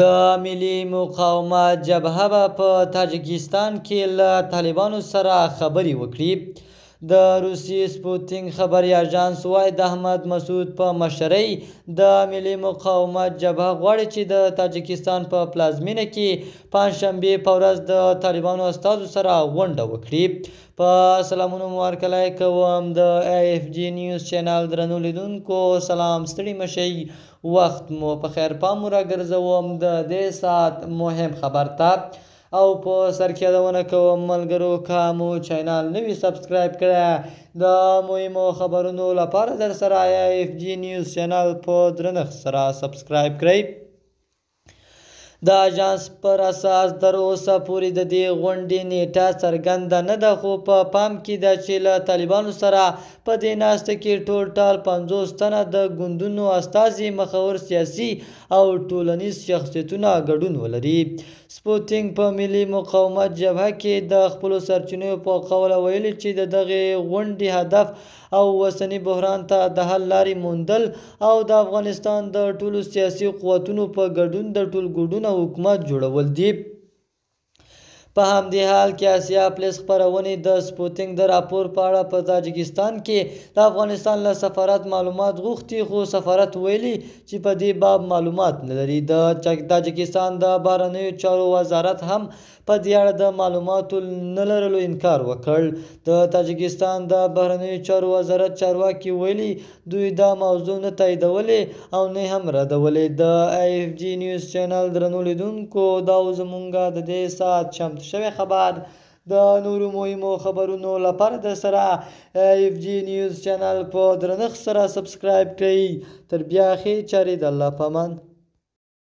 د ملي مقاومت جبهه به په تاجکستان کې له طالبانو سره خبرې وکړي. د روسي سپوتنیک خبري اژانس وايي، د احمد مسعود په مشرۍ د ملي مقاومت جبهه غواړي چې د تاجکستان په پلازمېنه کې پنجشنبې په ورځ د طالبانو استازو سره غونډه وکړي. په سلامونو مو هرکلی کوم د AFG News چینل درنو لیدونکو سلام ستړي مه شئ وخت مو په خیر پام مو راګرځوم د دې ساعت مهم خبر ته او په سر کې یادونه کوم ملګرو که مو چینل نوی سبسکرایب کړی د مهمو خبرونو لپاره در سره ایف جی نیوز چینل په درنښت سره سبسکرایب کړئ د اژانس پر اساس تر اوسه پورې د دې غونډې نېټه څرګنده نه ده خو په پام کې ده چې له طالبانو سره په دې ناسته کې ټول ټال پنځوس تنه د ګوندونو استازي، مخور سیاسي او ټولنیز شخصیتونه ګډون ولري. سپوتنیک په ملي مقاومت جبهه کې د خپلو سرچینو په قول ویلي چې د دغې غونډې هدف او اوسني بحران ته د حل لارې موندل او د افغانستان د ټولو سیاسي قوتونو په ګډون د ټولګډونه حکومت جوړول دي. په همدې حال کې اسیا پلس خپرونې د سپوتنګ د راپور په اړه په تاجکستان کې د افغانستان له سفارت معلومات غوښتي خو سفارت ویلي چې په دې باب معلومات نه لري. د تاجکستان د بهرنیو چارو وزارت هم په دې اړه د معلوماتو نه لرلو انکار وکړ. د تاجکستان د بهرنیو چارو وزارت چارواکي ویلي، دوی دا موضوع نه تاییدولې او نه یې هم ردولې. د اې ایف جي نیوز چینل درنو لیدونکو دا و زمونږ د دې ساعت چمتو شوی خبر. د نورو مهمو خبرونو لپاره درسره اې ایف جي نیوز چینل په درنښت سره سبسکرایب کړئ. تر بیا ښې چارې د الله په امان.